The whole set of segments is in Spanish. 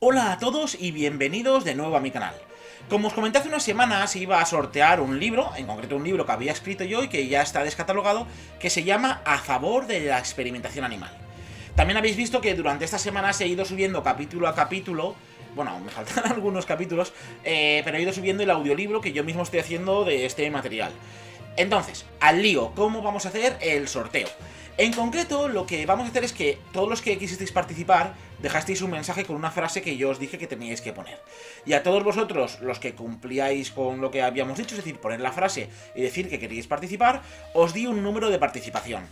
Hola a todos y bienvenidos de nuevo a mi canal. Como os comenté hace unas semanas, iba a sortear un libro, en concreto un libro que había escrito yo y que ya está descatalogado, que se llama A favor de la experimentación animal. También habéis visto que durante estas semanas he ido subiendo capítulo a capítulo bueno, me faltan algunos capítulos, eh, pero he ido subiendo el audiolibro que yo mismo estoy haciendo de este material. Entonces, al lío, ¿cómo vamos a hacer el sorteo? En concreto, lo que vamos a hacer es que todos los que quisisteis participar, dejasteis un mensaje con una frase que yo os dije que teníais que poner. Y a todos vosotros, los que cumplíais con lo que habíamos dicho, es decir, poner la frase y decir que queríais participar, os di un número de participación.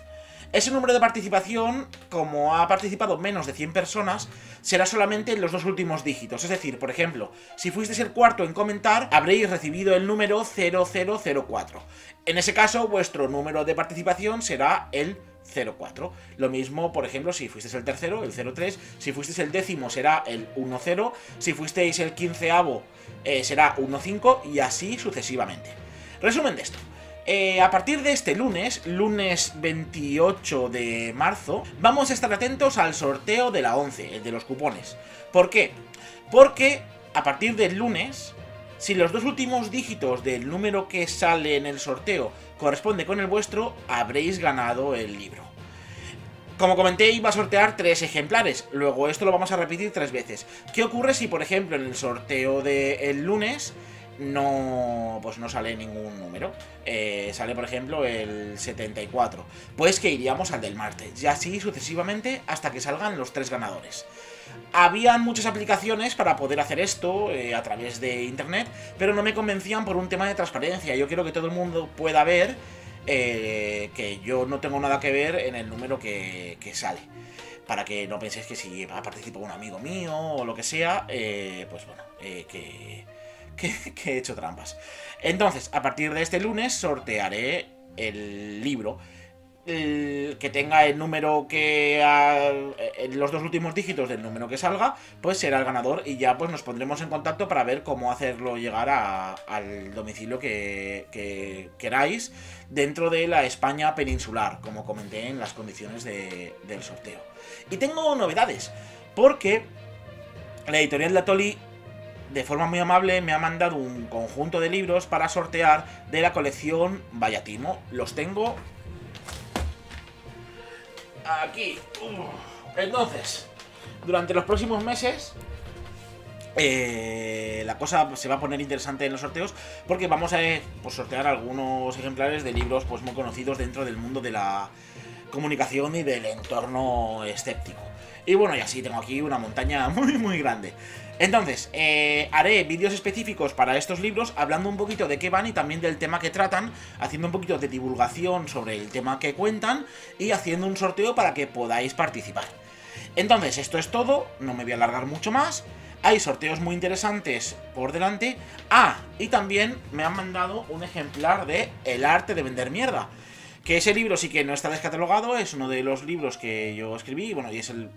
Ese número de participación, como ha participado menos de 100 personas, será solamente en los dos últimos dígitos. Es decir, por ejemplo, si fuisteis el cuarto en comentar, habréis recibido el número 0004. En ese caso, vuestro número de participación será el 04. Lo mismo, por ejemplo, si fuisteis el tercero, el 03, si fuisteis el décimo será el 10, si fuisteis el quinceavo eh, será 15 y así sucesivamente. Resumen de esto. Eh, a partir de este lunes, lunes 28 de marzo, vamos a estar atentos al sorteo de la 11, el de los cupones. ¿Por qué? Porque a partir del lunes, si los dos últimos dígitos del número que sale en el sorteo corresponde con el vuestro, habréis ganado el libro. Como comenté, iba a sortear tres ejemplares, luego esto lo vamos a repetir tres veces. ¿Qué ocurre si, por ejemplo, en el sorteo del lunes no, pues no sale ningún número. Eh, sale, por ejemplo, el 74. Pues que iríamos al del martes. Y así sucesivamente hasta que salgan los tres ganadores. Habían muchas aplicaciones para poder hacer esto eh, a través de internet, pero no me convencían por un tema de transparencia. Yo quiero que todo el mundo pueda ver eh, que yo no tengo nada que ver en el número que, sale. Para que no penséis que si ha participado un amigo mío o lo que sea, pues bueno, que que, he hecho trampas. Entonces, a partir de este lunes sortearé el libro. Que tenga el número que los dos últimos dígitos del número que salga, pues será el ganador y ya pues nos pondremos en contacto para ver cómo hacerlo llegar al domicilio que, queráis dentro de la España peninsular, como comenté en las condiciones del sorteo. Y tengo novedades, porque la editorial de Atoli de forma muy amable me ha mandado un conjunto de libros para sortear de la colección Vallatimo. Los tengo aquí. Entonces, durante los próximos meses eh, la cosa se va a poner interesante en los sorteos porque vamos a eh, pues, sortear algunos ejemplares de libros pues, muy conocidos dentro del mundo de la comunicación y del entorno escéptico. Y bueno, y así tengo aquí una montaña muy muy grande. Entonces, eh, haré vídeos específicos para estos libros hablando un poquito de qué van y también del tema que tratan, haciendo un poquito de divulgación sobre el tema que cuentan y haciendo un sorteo para que podáis participar. Entonces, esto es todo, no me voy a alargar mucho más. Hay sorteos muy interesantes por delante. Ah, y también me han mandado un ejemplar de El arte de vender mierda. Que ese libro sí que no está descatalogado, es uno de los libros que yo escribí, bueno, y es el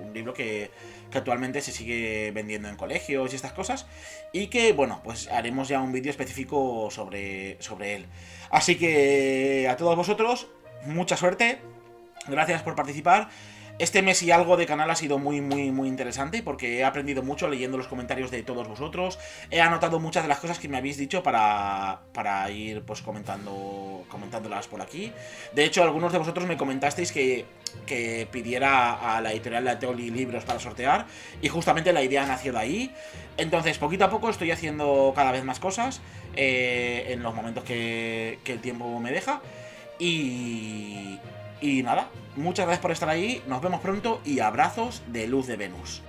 un libro que, actualmente se sigue vendiendo en colegios y estas cosas. Y que, bueno, pues haremos ya un vídeo específico sobre, sobre él. Así que a todos vosotros, mucha suerte. Gracias por participar. Este mes y algo de canal ha sido muy, muy, muy interesante porque he aprendido mucho leyendo los comentarios de todos vosotros. He anotado muchas de las cosas que me habéis dicho para, para ir pues comentando, comentándolas por aquí. De hecho, algunos de vosotros me comentasteis que, que pidiera a la editorial de Teoli libros para sortear y justamente la idea nació de ahí. Entonces, poquito a poco estoy haciendo cada vez más cosas eh, en los momentos que, que el tiempo me deja. Y, y nada, muchas gracias por estar ahí, nos vemos pronto y abrazos de luz de Venus.